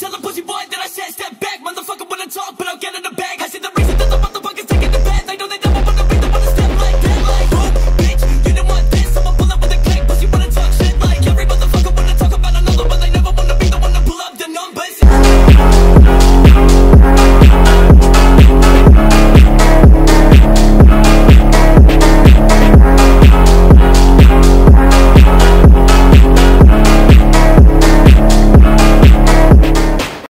Tell the pussy boy that